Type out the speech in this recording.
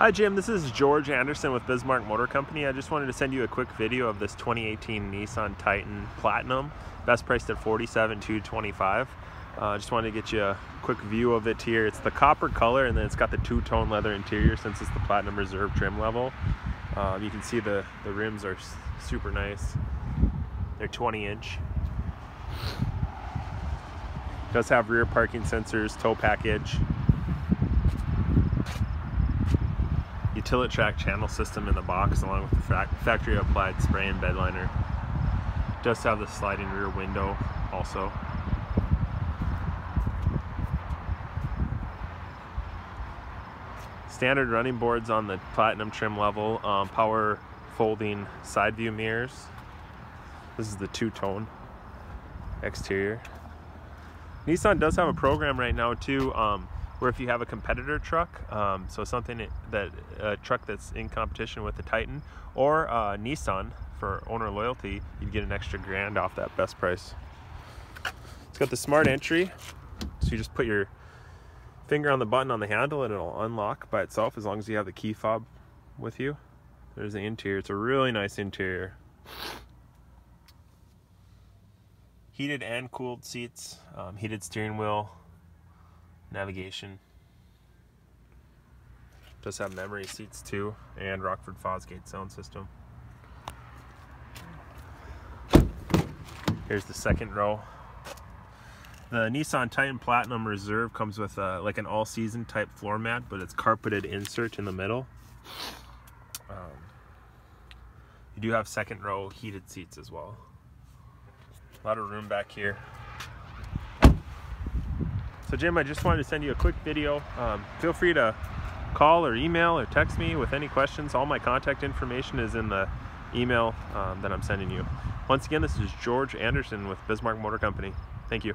Hi Jim, this is George Anderson with Bismarck Motor Company. I just wanted to send you a quick video of this 2018 Nissan Titan Platinum, best priced at $47,225. I uh, just wanted to get you a quick view of it here. It's the copper color and then it's got the two-tone leather interior since it's the Platinum Reserve trim level. Um, you can see the, the rims are super nice. They're 20 inch. Does have rear parking sensors, tow package, Utilitrack channel system in the box along with the factory applied spray and bed liner. Does have the sliding rear window also. Standard running boards on the platinum trim level, um, power folding side view mirrors. This is the two-tone exterior. Nissan does have a program right now too. Um, where if you have a competitor truck, um, so something that a truck that's in competition with the Titan or uh, Nissan for owner loyalty, you'd get an extra grand off that best price. It's got the smart entry, so you just put your finger on the button on the handle and it'll unlock by itself as long as you have the key fob with you. There's the interior. It's a really nice interior. Heated and cooled seats, um, heated steering wheel, navigation. Does have memory seats too, and Rockford Fosgate sound system. Here's the second row. The Nissan Titan Platinum Reserve comes with a, like an all-season type floor mat, but it's carpeted insert in the middle. Um, you do have second row heated seats as well. A lot of room back here. So Jim, I just wanted to send you a quick video. Um, feel free to call or email or text me with any questions. All my contact information is in the email um, that I'm sending you. Once again, this is George Anderson with Bismarck Motor Company. Thank you.